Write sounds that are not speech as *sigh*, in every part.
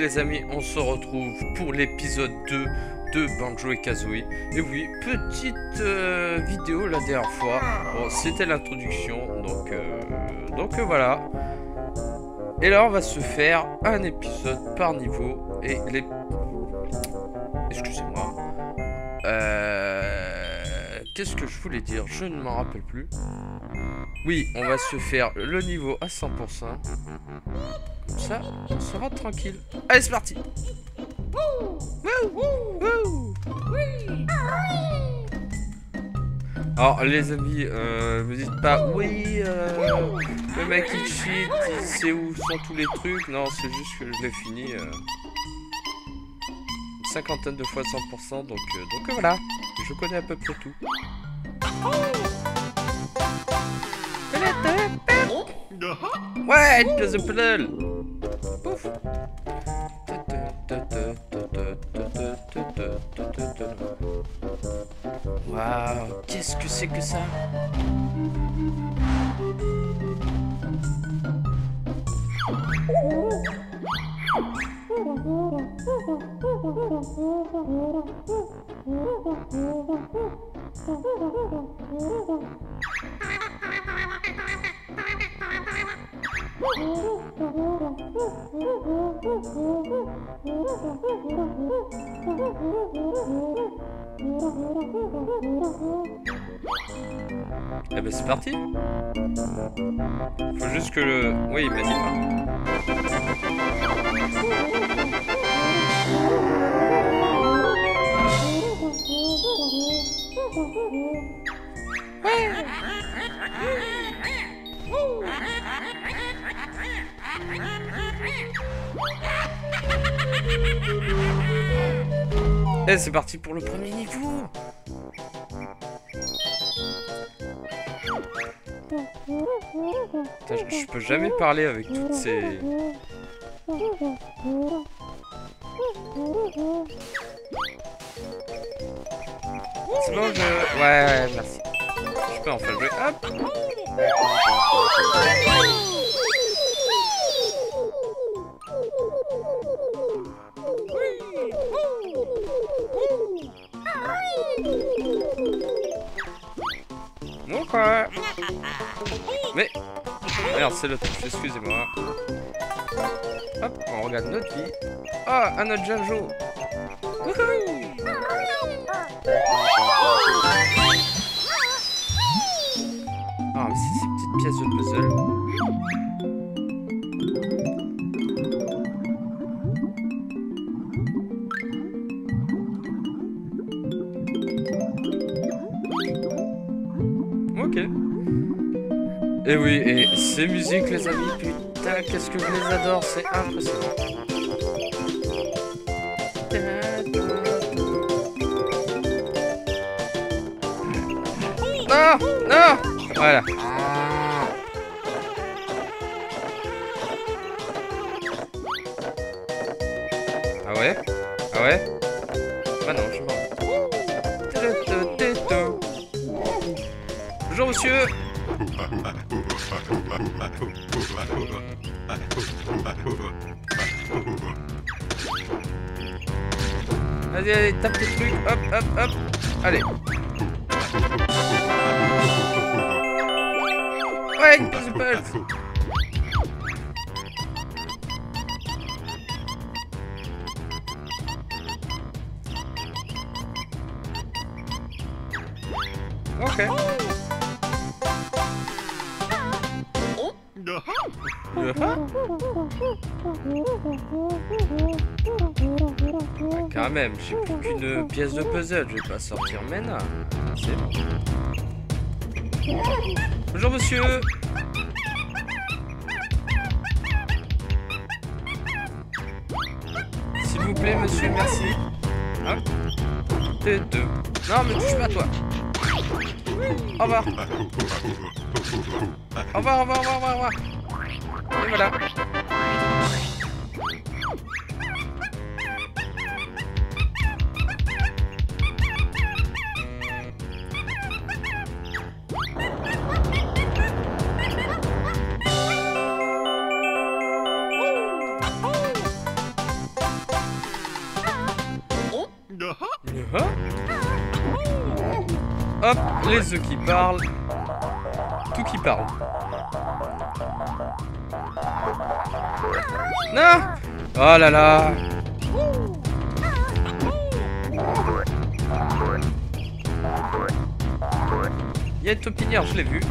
Les amis, on se retrouve pour l'épisode 2 de Banjo et Kazooie. Et oui, petite euh, vidéo la dernière fois. Bon, c'était l'introduction, donc, euh, donc euh, voilà. Et là, on va se faire un épisode par niveau. Et les... Excusez-moi. Qu'est-ce que je voulais dire Je ne m'en rappelle plus. Oui, on va se faire le niveau à 100%. Comme ça, on sera tranquille. Allez, c'est parti alors les amis, euh, me dites pas oui, euh, le mec il où sont tous les trucs. Non, c'est juste que je l'ai fini euh, cinquantaine de fois 100%, donc, euh, donc voilà, je connais à peu près tout. Ouais, a puddle. Pouf. Waouh, qu'est-ce que c'est que ça? Eh ben c'est parti. Faut juste que le... Oui, il m'a dit *laughs* Eh, c'est parti pour le premier niveau je, peux jamais parler avec toutes ces... C'est bon, je... Ouais, merci. Je peux enfin jouer. Hop Mais... Merde, c'est le truc, excusez-moi. Hop, on regarde notre vie. Ah, un autre Jajo Ah, mais c'est ces petites pièces de puzzle. Ces musiques, les amis, putain, qu'est-ce que je les adore, c'est impressionnant. Non Non Voilà. Ah ouais? Ah ouais? Ah non, je suis mort. Bonjour monsieur Vas-y, allez, tape tes trucs. Hop, hop, hop. Allez. Ouais, une puzzle Quand même, j'ai plus qu'une pièce de puzzle, je vais pas sortir maintenant. C'est bon. Bonjour monsieur S'il vous plaît monsieur, merci. Hop. deux. Non mais touche pas toi. Au revoir. Au revoir, au revoir, au revoir, au revoir. Et voilà. Oh. Uh-huh. Hop, les œufs qui parlent. Non Oh là là. Il y a une taupinière, je l'ai vu. *laughs*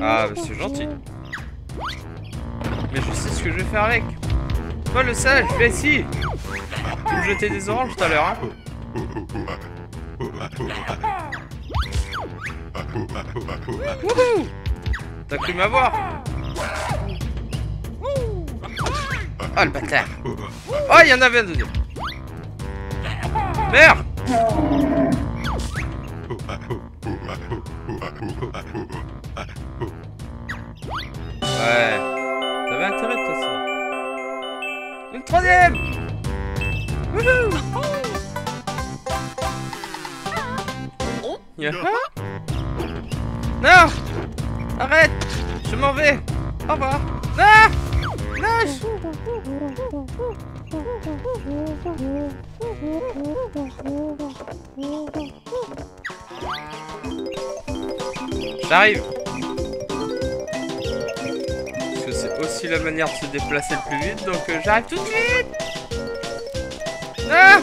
Ah, bah, c'est gentil. Mais je sais ce que je vais faire avec. Toi le sage, viens ici. Tu me jeter des oranges tout à l'heure, hein T'as cru m'avoir Oh le bâtard Oh, il y en avait un deuxième Merde Yaha Non. Arrête. Je m'en vais. Au revoir. Non. Nage J'arrive. Parce que c'est aussi la manière de se déplacer le plus vite, donc euh, j'arrive tout de suite. Ah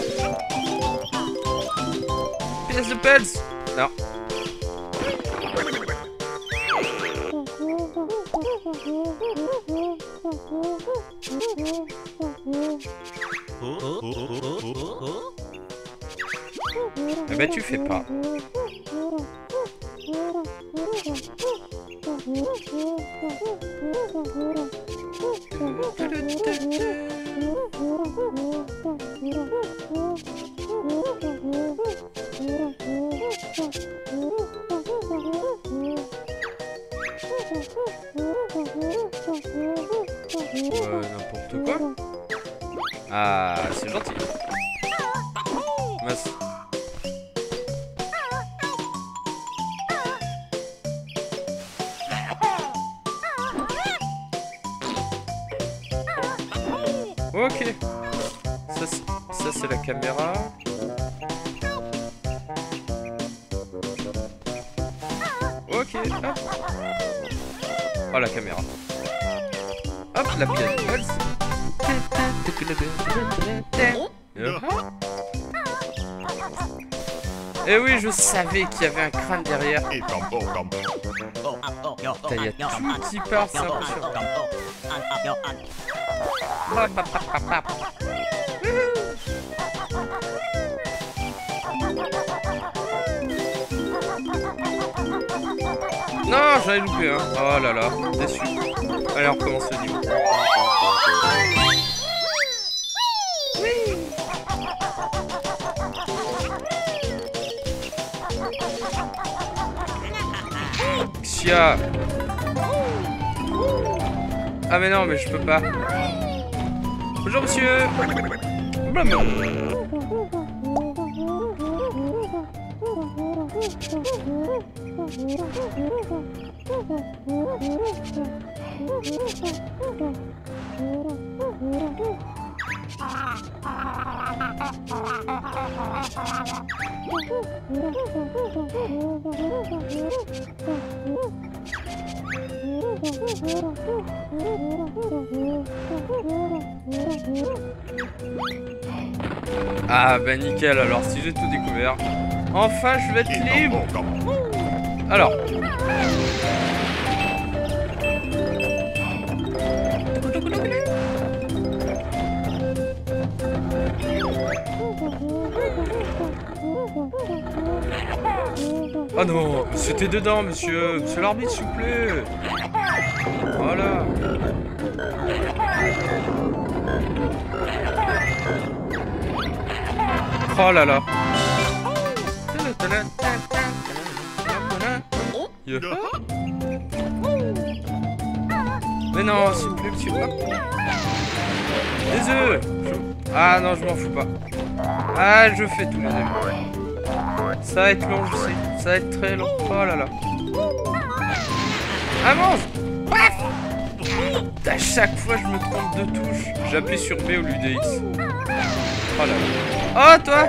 Pièce de pels Eh ben tu fais pas. C'est- la caméra. Ok, hop. Oh la caméra. Hop, la pièce. Et Eh oui, je savais qu'il y avait un crâne derrière. Putain, il y a tout qui part, c'est impressionnant. Non, j'en ai loupé un. Oh là là, déçu. Allez, on recommence le niveau. Xia Ah mais non, mais je peux pas. Bonjour monsieur Ah Bah, nickel, alors si j'ai tout découvert. Enfin, je vais être libre. Alors. Oh non, c'était dedans, monsieur. Monsieur l'arbitre, s'il vous plaît. Voilà. Oh là là. Mais non, s'il vous plaît, petit hop. Des œufs Ah non, je m'en fous pas. Ah, je fais tous les œufs. Ça va être long, je sais. Ça va être très long. Oh là là. Avance À chaque fois, je me trompe de touche. J'appuie sur B au lieu de X. Oh là là. Oh, toi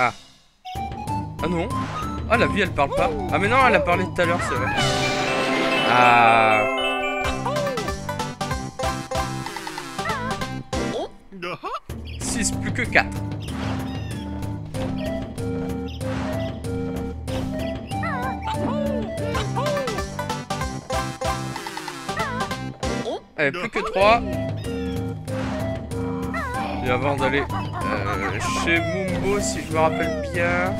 Ah. Ah non. Ah, la vie, elle parle pas. Ah, mais non, elle a parlé tout à l'heure, c'est vrai. Ah. 6 plus que 4. Allez, plus que 3. Et avant d'aller euh, chez Mumbo, si je me rappelle bien.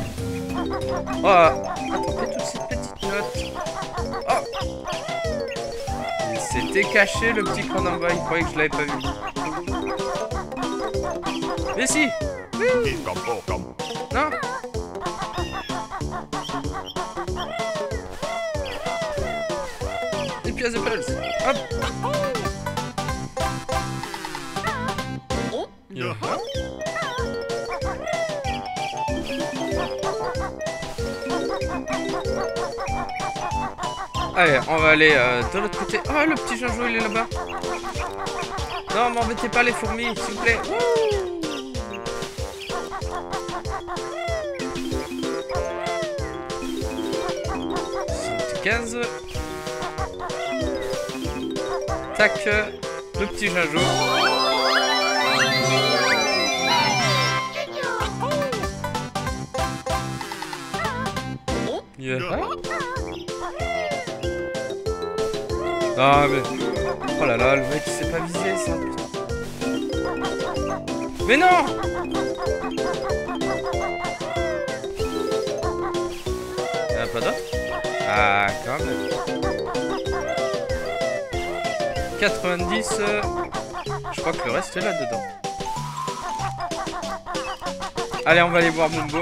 Oh, attendez toute cette petite note. Oh Il s'était caché le petit bas, il croyait que je l'avais pas vu. Mais si Non Une pièce de pulse Hop Allez, on va aller euh, de l'autre côté. Oh, le petit Jojo, il est là-bas. Non, m'embêtez pas les fourmis, s'il vous plaît. Wouh 15. Tac, euh, le petit Jojo. Ah mais... Oh là là, le mec il sait pas viser ça. Mais non Y'en a pas d'autre Ah quand même. 90... euh, Je crois que le reste est là-dedans. Allez, on va aller voir Mumbo.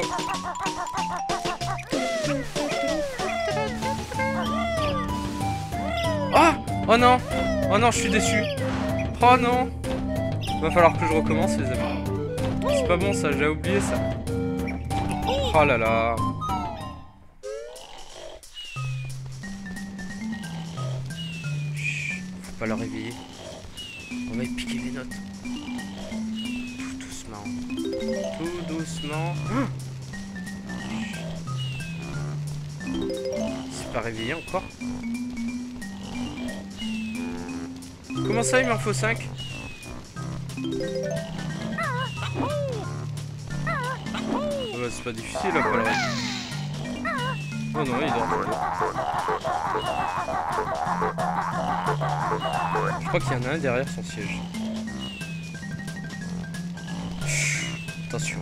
Oh non Oh non, je suis déçu. Oh non Va falloir que je recommence, les amis. C'est pas bon, ça. J'ai oublié, ça. Oh là là. Chut, Faut pas le réveiller. On va y piquer les notes. Tout doucement. Tout doucement. C'est pas réveillé encore? Comment ça, il m'en faut 5 bah, C'est pas difficile, là, pas le Oh non, il dort. Je crois qu'il y en a un derrière son siège. Chut, attention.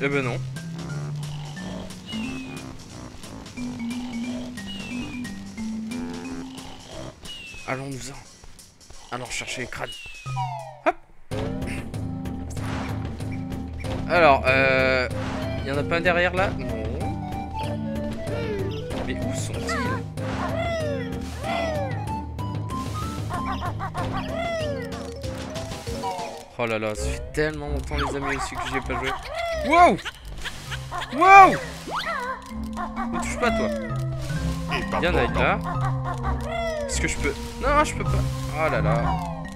Eh ben non. Allons-nous-en. Allons chercher les crânes. Hop Alors, euh... Il y en a pas un derrière là? Non. Mais où sont-ils? Oh là là, ça fait tellement longtemps les amis aussi que j'y ai pas joué. Wow Wow Ne touche pas toi. Il y en a une là. Que je peux Non, je peux pas. Oh là là.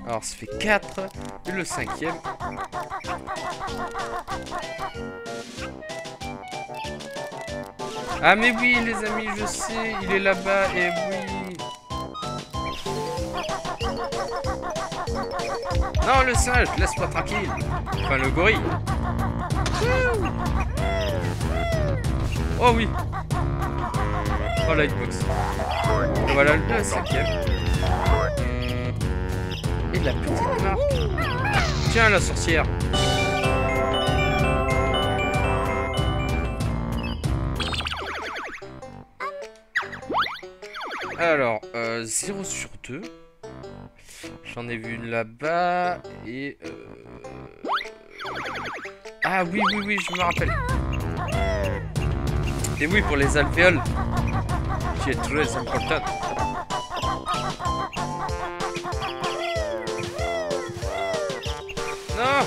Alors, ça fait 4. Et le cinquième. Ah mais oui, les amis, je sais. Il est là-bas. Et oui. Non, le singe, laisse-moi tranquille. Enfin, le gorille. Oh oui. Oh, la hitbox. Voilà le cinquième. la petite marque. Tiens, la sorcière. Alors, euh, 0 sur 2. J'en ai vu une là-bas. Et... Euh... Ah oui, oui, oui, je me rappelle. Et oui, pour les alvéoles. Qui est très important. Non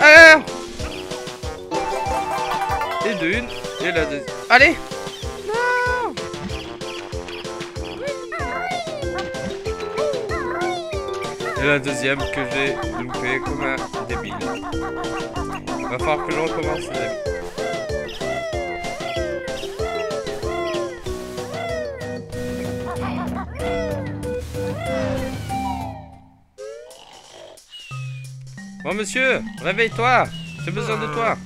Alors Et d'une, et la deuxième. Allez la deuxième que j'ai loupé comme un débile. Va falloir que je recommence les. Bon monsieur, réveille-toi J'ai besoin de toi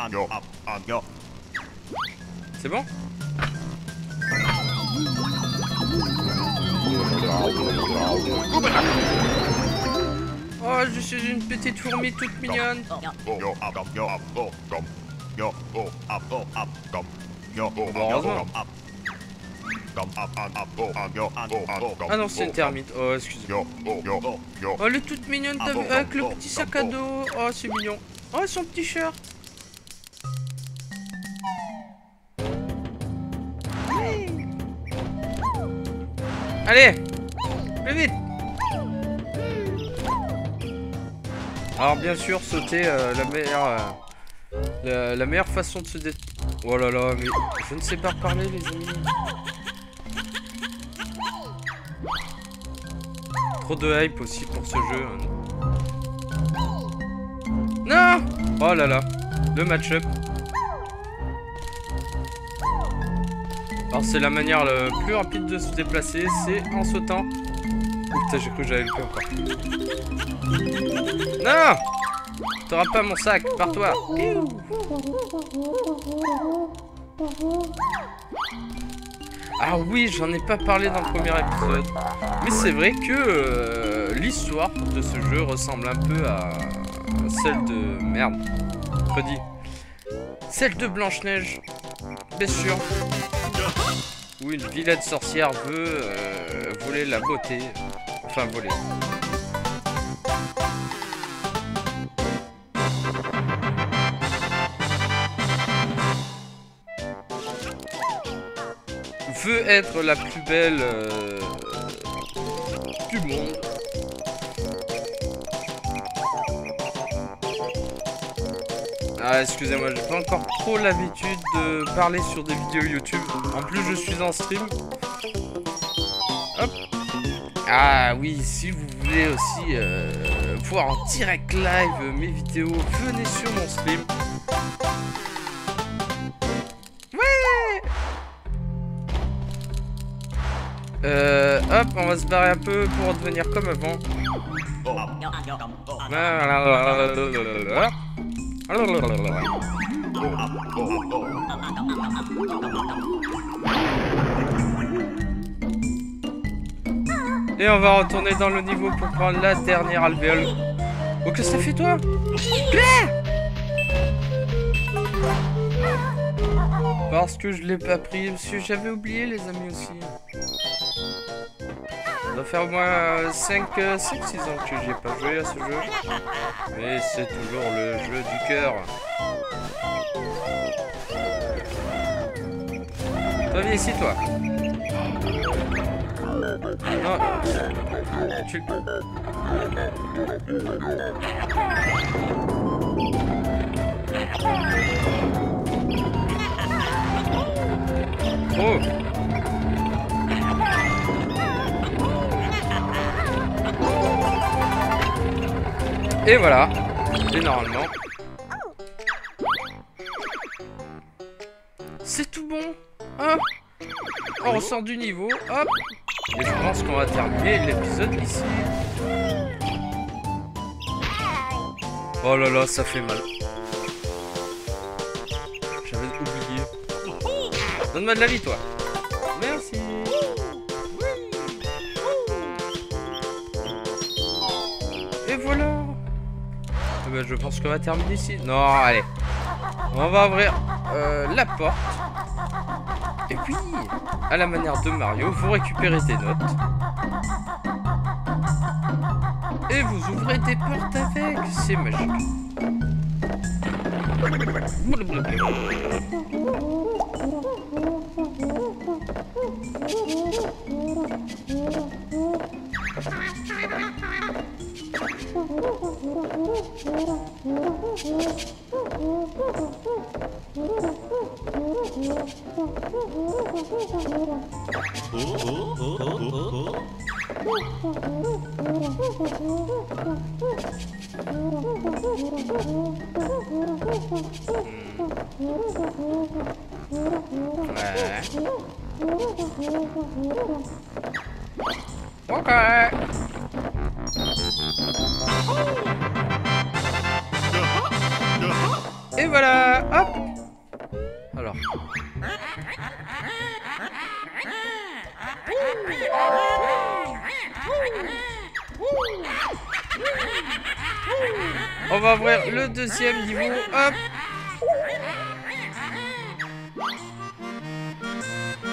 an yo up an yo C'est bon? Oh, je suis une petite fourmi toute mignonne. Ah non, c'est une termite. Oh, excusez-moi. Oh, elle est toute mignonne t'as vu, avec le petit sac à dos. Oh, c'est mignon. Oh, son petit shirt. Allez Plus vite Alors bien sûr, sauter euh, la meilleure... euh, la, meilleure façon de se dé... Oh là là, mais je ne sais pas parler les amis. Trop de hype aussi pour ce jeu. hein. Non Oh là là, le match-up. Alors c'est la manière la plus rapide de se déplacer, c'est en sautant. Putain, j'ai cru que j'allais le encore. Non T'auras pas mon sac, pars-toi. Ah oui, j'en ai pas parlé dans le premier épisode. Mais c'est vrai que euh, l'histoire de ce jeu ressemble un peu à celle de... Merde. Celle de Blanche-Neige. Bien sûr. Où une vilaine sorcière veut euh, voler la beauté. Enfin, voler. Être la plus belle euh, du monde. Ah, excusez-moi, j'ai pas encore trop l'habitude de parler sur des vidéos YouTube. En plus, je suis en stream. Hop. Ah oui, si vous voulez aussi euh, voir en direct live mes vidéos, venez sur mon stream. Euh, hop, on va se barrer un peu pour redevenir comme avant. Et on va retourner dans le niveau pour prendre la dernière alvéole. Oh, qu'est-ce que ça fait toi? Claire Parce que je l'ai pas pris, parce que j'avais oublié les amis aussi. Ça faire au moins 5, 6 ans que j'ai pas joué à ce jeu. Mais c'est toujours le jeu du cœur. Toi, viens ici, toi. Non. Tu... Oh Et voilà. Et normalement... C'est tout bon. Hop. On ressort du niveau. Hop. Et je pense qu'on va terminer l'épisode ici. Oh là là, ça fait mal. J'avais oublié. Donne-moi de la vie, toi. Merci. Eh ben, je pense qu'on va terminer ici. Non, allez. On va ouvrir euh, la porte. Et puis, à la manière de Mario, vous récupérez des notes. Et vous ouvrez des portes avec. C'est magique. Ouais. Va ouvrir le deuxième niveau, hop.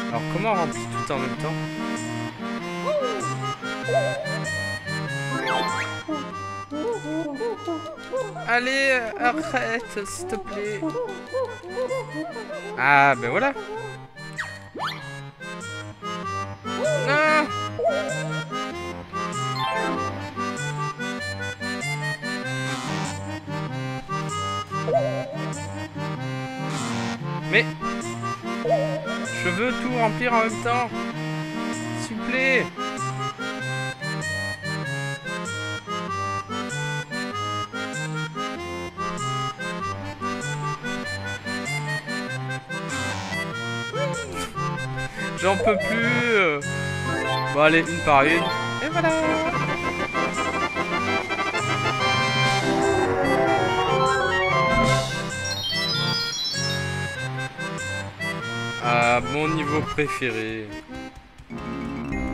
Alors comment on remplit tout en même temps Allez, euh, arrête, s'il te plaît. Ah, ben voilà. Je veux tout remplir en même temps. S'il vous plaît. J'en peux plus. Bon allez, une par une. Et voilà. Mon niveau préféré.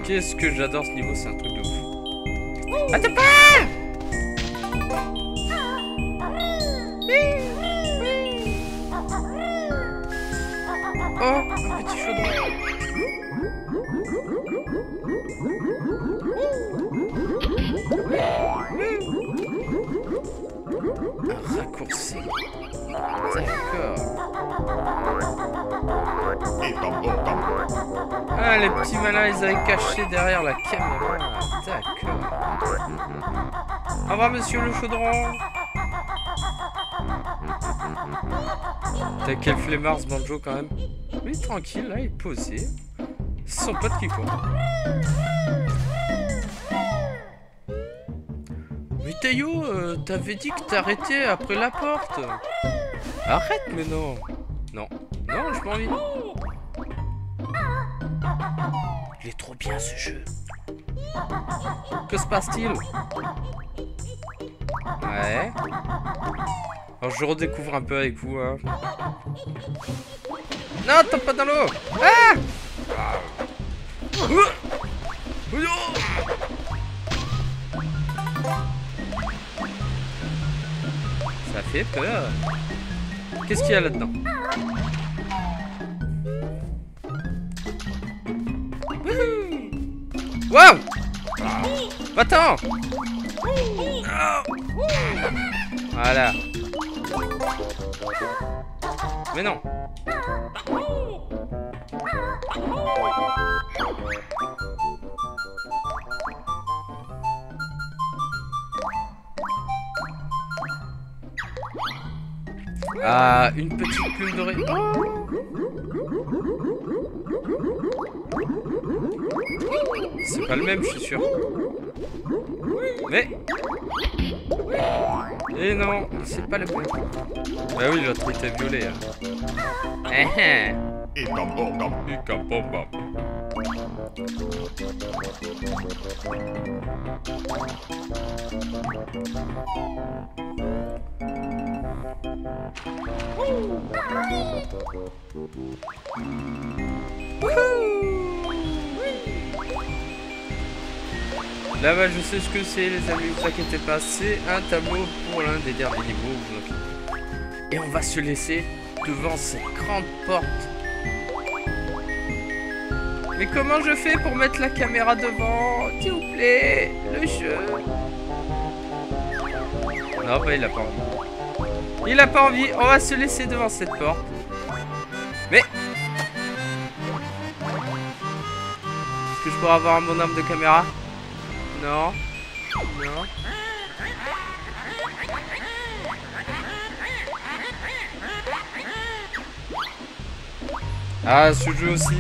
Qu'est-ce que j'adore ce niveau, c'est un truc de ouf. Attends pas Oh, un petit chaudron. Un raccourci. D'accord. Ah, les petits malins, ils avaient caché derrière la caméra. D'accord. Au revoir, monsieur le chaudron. T'as quel flemmard ce banjo quand même Oui, tranquille, là, il est posé. C'est son pote qui court. Mais euh, t'avais dit que t'arrêtais après la porte. Arrête, mais non. Non. Non, je m'en vais. Il est trop bien ce jeu. Que se passe-t-il Ouais. Alors je redécouvre un peu avec vous. Hein. Non, tombe pas dans l'eau Ah Ça fait peur. Qu'est-ce qu'il y a là-dedans? Wow Va-t'en Voilà. Mais non. Ah, une petite plume dorée. Oh pas le même, je suis sûr. Mais... Et non, c'est pas le même. Bah oui, l'autre était violet. Hein. Eh, eh. Là-bas, je sais ce que c'est, les amis, vous inquiétez pas. C'est un tableau pour l'un des derniers niveaux. Et on va se laisser devant cette grande porte. Mais comment je fais pour mettre la caméra devant S'il vous plaît, le jeu? Non, bah il a pas envie. Il a pas envie, on va se laisser devant cette porte. Mais... Est-ce que je pourrais avoir bon arme de caméra? Non. Non. Ah, ce jeu aussi,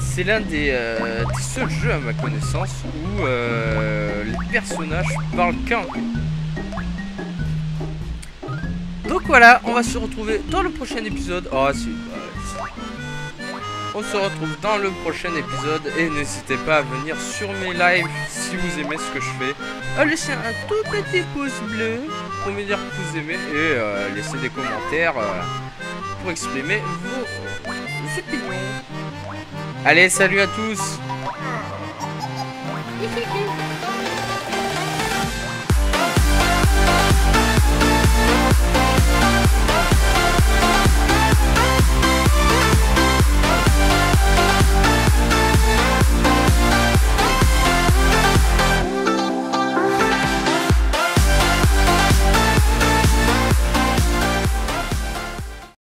c'est l'un des, euh, des seuls jeux à ma connaissance où euh, les personnages parlent qu'un. Donc voilà, on va se retrouver dans le prochain épisode. Oh, c'est. On se retrouve dans le prochain épisode et n'hésitez pas à venir sur mes lives si vous aimez ce que je fais. À laisser un tout petit pouce bleu pour me dire que vous aimez et euh, laisser des commentaires euh, pour exprimer vos opinions. Allez, salut à tous